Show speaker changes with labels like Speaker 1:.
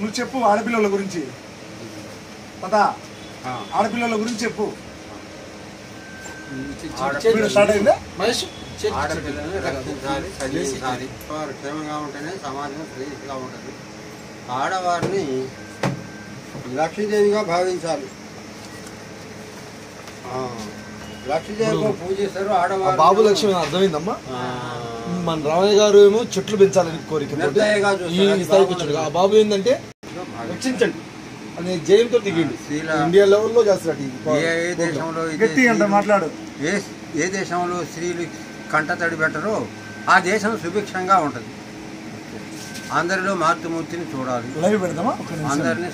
Speaker 1: నువ్వు చెప్పు ఆడపిల్లల గురించి. పద. ఆడపిల్లల గురించి చెప్పు.
Speaker 2: వారు క్షేమంగా ఉంటేనే సమాజం ఉంటుంది. ఆడవారిని లక్ష్మీదేవిగా భావించాలి. ఆ, లక్ష్మీదేవిగా పూజిస్తారు
Speaker 3: ఆ
Speaker 2: ఆడవారు
Speaker 3: బాబు లక్ష్మి అర్థమైందమ్మా? మన రామయ్య గారు ఏమో చెట్లు పెంచాలని కోరిక
Speaker 2: నిర్దయగా
Speaker 3: ఈ
Speaker 2: చూస్తారు.
Speaker 3: స్థాయికి వచ్చాడు. ఆ బాబు ఏంటంటే రక్షించండి. అనే జయంతో దిగిండు. ఇండియా లెవెల్లో చేస్తాడు
Speaker 2: ఏ ఏ దేశంలో స్త్రీలు-
Speaker 1: మాట్లాడు.
Speaker 2: ఏ ఏ దేశంలో స్త్రీలు కంటతడి పెట్టరో ఆ దేశం సుభిక్షంగా ఉంటుంది. అందరిలో మాతృమూర్తిని చూడాలి. అందరినీ